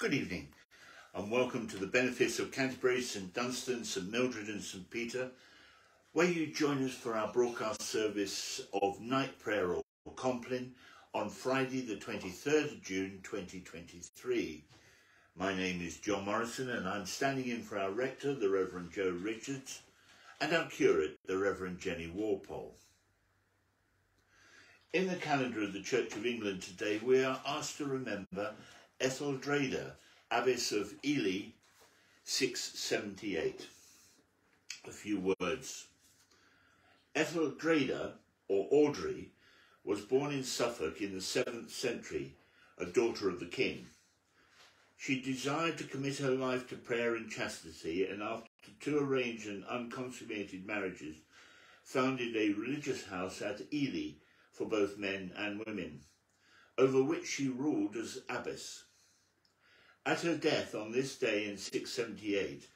Good evening and welcome to the Benefice of Canterbury, St Dunstan, St Mildred and St Peter, where you join us for our broadcast service of night prayer or Compline on Friday the 23rd of June 2023. My name is John Morrison and I'm standing in for our rector, the Reverend Joe Richards, and our curate, the Reverend Jenny Walpole. In the calendar of the Church of England today, we are asked to remember Etheldreda, Abbess of Ely, 678. A few words. Etheldreda, or Audrey, was born in Suffolk in the 7th century, a daughter of the king. She desired to commit her life to prayer and chastity, and after two arranged and unconsummated marriages, founded a religious house at Ely for both men and women, over which she ruled as abbess. At her death on this day in 678,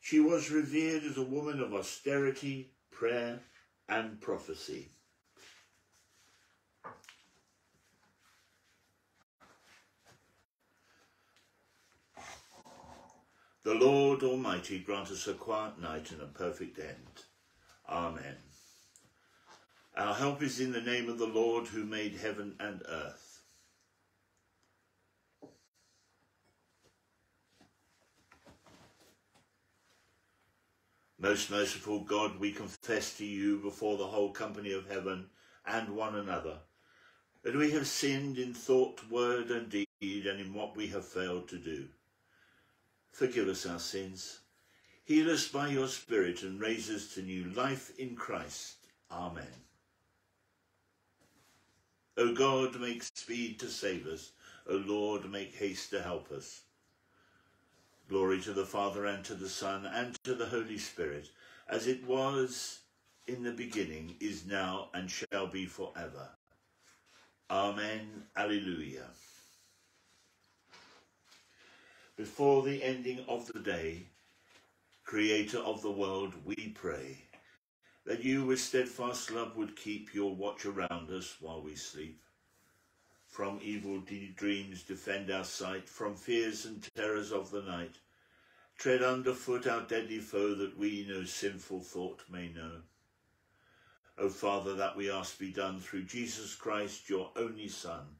she was revered as a woman of austerity, prayer, and prophecy. The Lord Almighty grant us a quiet night and a perfect end. Amen. Our help is in the name of the Lord who made heaven and earth. Most merciful God, we confess to you before the whole company of heaven and one another that we have sinned in thought, word, and deed, and in what we have failed to do. Forgive us our sins. Heal us by your Spirit and raise us to new life in Christ. Amen. O God, make speed to save us. O Lord, make haste to help us. Glory to the Father, and to the Son, and to the Holy Spirit, as it was in the beginning, is now, and shall be forever. Amen. Alleluia. Before the ending of the day, Creator of the world, we pray that you with steadfast love would keep your watch around us while we sleep from evil dreams defend our sight, from fears and terrors of the night. Tread underfoot our deadly foe, that we no sinful thought may know. O Father, that we ask be done through Jesus Christ, your only Son,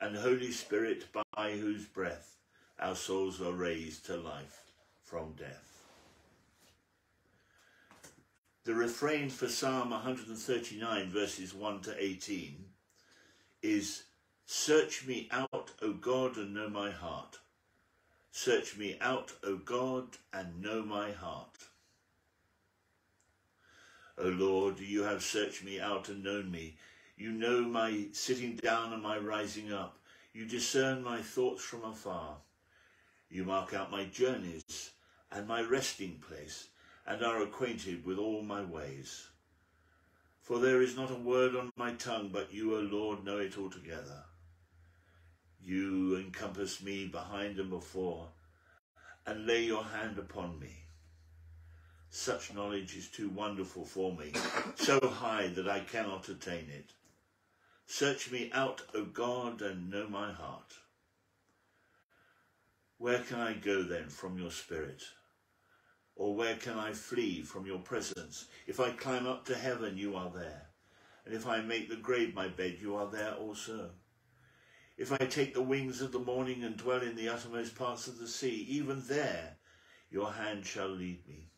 and Holy Spirit, by whose breath our souls are raised to life from death. The refrain for Psalm 139, verses 1 to 18, is Search me out, O God, and know my heart. Search me out, O God, and know my heart. O Lord, you have searched me out and known me. You know my sitting down and my rising up. You discern my thoughts from afar. You mark out my journeys and my resting place, and are acquainted with all my ways. For there is not a word on my tongue, but you, O Lord, know it altogether. You encompass me behind and before, and lay your hand upon me. Such knowledge is too wonderful for me, so high that I cannot attain it. Search me out, O God, and know my heart. Where can I go then from your spirit? Or where can I flee from your presence? If I climb up to heaven, you are there. And if I make the grave my bed, you are there also. If I take the wings of the morning and dwell in the uttermost parts of the sea, even there your hand shall lead me,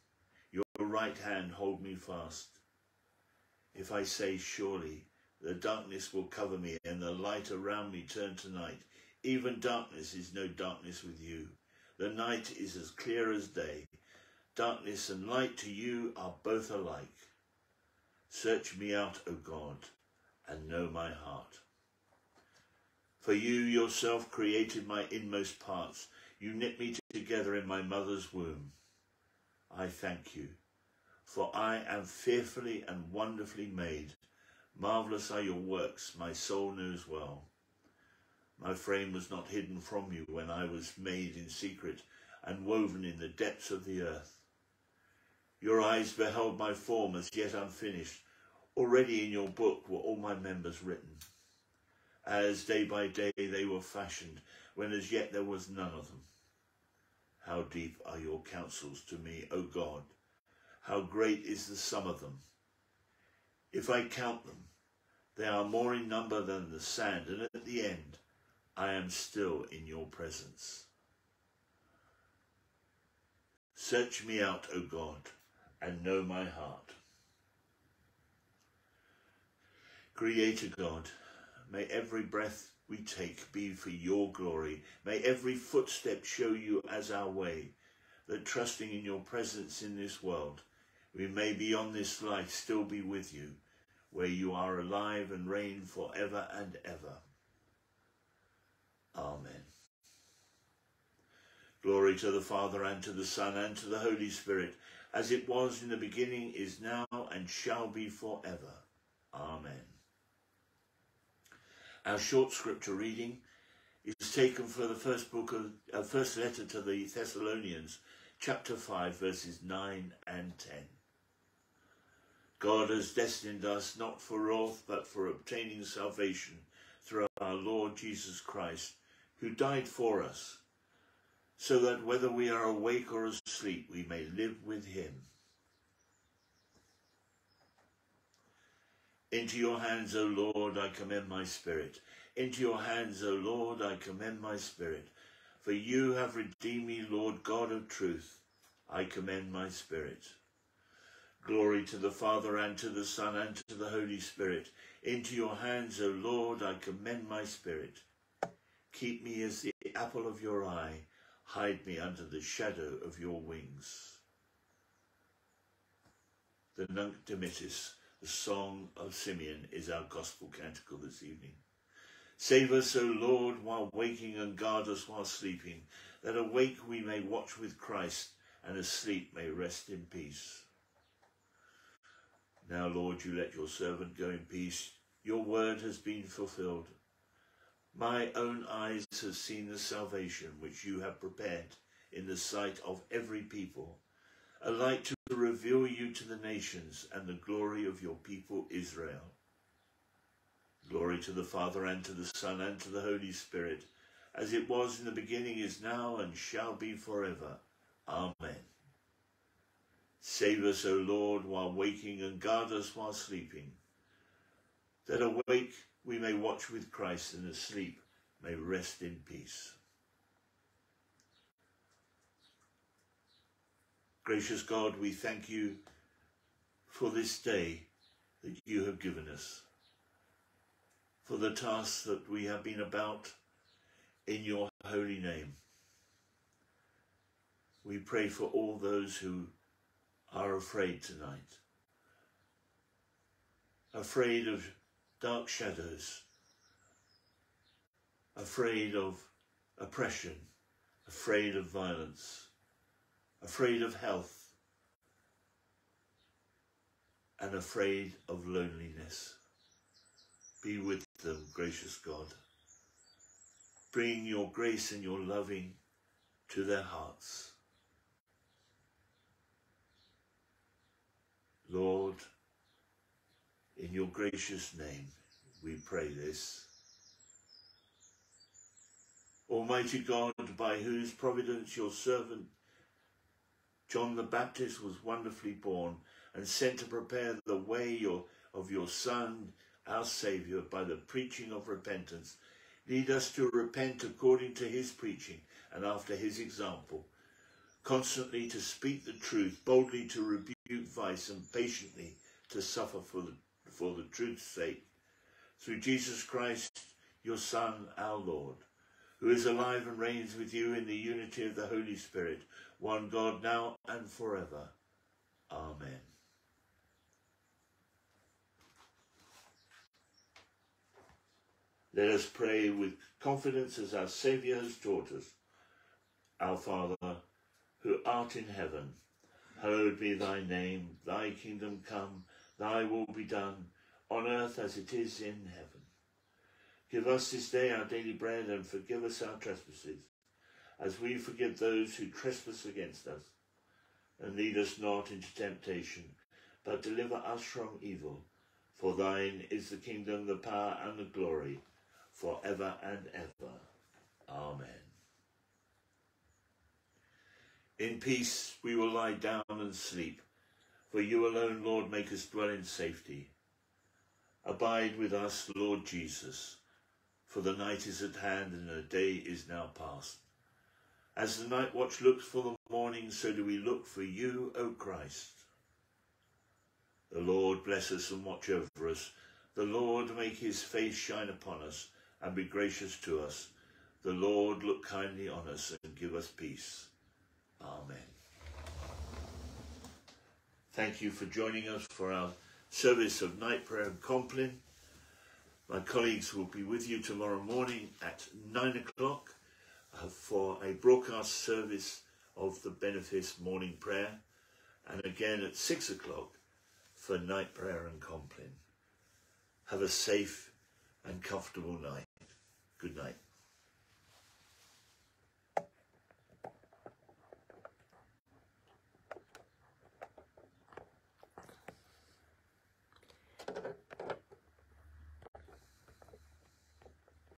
your right hand hold me fast. If I say, surely the darkness will cover me and the light around me turn to night, even darkness is no darkness with you. The night is as clear as day. Darkness and light to you are both alike. Search me out, O God, and know my heart. For you yourself created my inmost parts. You knit me together in my mother's womb. I thank you, for I am fearfully and wonderfully made. Marvellous are your works, my soul knows well. My frame was not hidden from you when I was made in secret and woven in the depths of the earth. Your eyes beheld my form as yet unfinished. Already in your book were all my members written as day by day they were fashioned, when as yet there was none of them. How deep are your counsels to me, O God! How great is the sum of them! If I count them, they are more in number than the sand, and at the end I am still in your presence. Search me out, O God, and know my heart. Creator God, may every breath we take be for your glory. May every footstep show you as our way, that trusting in your presence in this world, we may beyond this life still be with you, where you are alive and reign for ever and ever. Amen. Glory to the Father and to the Son and to the Holy Spirit, as it was in the beginning, is now, and shall be for ever. Amen. Our short scripture reading is taken from the first book of uh, first letter to the Thessalonians, chapter 5, verses 9 and 10. God has destined us not for wrath, but for obtaining salvation through our Lord Jesus Christ, who died for us, so that whether we are awake or asleep, we may live with him. Into your hands, O Lord, I commend my spirit. Into your hands, O Lord, I commend my spirit. For you have redeemed me, Lord God of truth. I commend my spirit. Glory to the Father, and to the Son, and to the Holy Spirit. Into your hands, O Lord, I commend my spirit. Keep me as the apple of your eye. Hide me under the shadow of your wings. The Nunc Dimittis the Song of Simeon is our gospel canticle this evening. Save us, O Lord, while waking and guard us while sleeping, that awake we may watch with Christ and asleep may rest in peace. Now, Lord, you let your servant go in peace. Your word has been fulfilled. My own eyes have seen the salvation which you have prepared in the sight of every people a light to reveal you to the nations and the glory of your people Israel. Glory to the Father and to the Son and to the Holy Spirit, as it was in the beginning, is now, and shall be forever. Amen. Save us, O Lord, while waking, and guard us while sleeping, that awake we may watch with Christ, and asleep may rest in peace. Gracious God, we thank you for this day that you have given us, for the task that we have been about in your holy name. We pray for all those who are afraid tonight, afraid of dark shadows, afraid of oppression, afraid of violence afraid of health, and afraid of loneliness. Be with them, gracious God. Bring your grace and your loving to their hearts. Lord, in your gracious name, we pray this. Almighty God, by whose providence your servant John the Baptist was wonderfully born and sent to prepare the way of your Son, our Saviour, by the preaching of repentance. Lead us to repent according to his preaching and after his example, constantly to speak the truth, boldly to rebuke vice, and patiently to suffer for the, for the truth's sake. Through Jesus Christ, your Son, our Lord, who is alive and reigns with you in the unity of the Holy Spirit, one God now and forever. Amen. Let us pray with confidence as our Saviour has taught us. Our Father, who art in heaven, hallowed be thy name, thy kingdom come, thy will be done, on earth as it is in heaven. Give us this day our daily bread and forgive us our trespasses as we forgive those who trespass against us. And lead us not into temptation, but deliver us from evil. For thine is the kingdom, the power, and the glory, for ever and ever. Amen. In peace we will lie down and sleep, for you alone, Lord, make us dwell in safety. Abide with us, Lord Jesus, for the night is at hand and the day is now past. As the night watch looks for the morning, so do we look for you, O Christ. The Lord bless us and watch over us. The Lord make his face shine upon us and be gracious to us. The Lord look kindly on us and give us peace. Amen. Thank you for joining us for our service of night prayer and compline. My colleagues will be with you tomorrow morning at nine o'clock uh, for a broadcast service of the Benefice morning prayer and again at six o'clock for night prayer and compline. Have a safe and comfortable night. Good night.